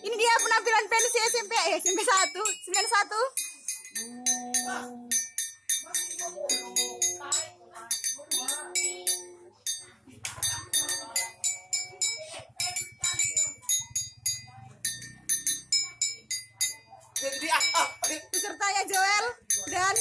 Ini dia penampilan pensi ya, SMP eh, SMP 1 91 Pesertanya Joel. Dan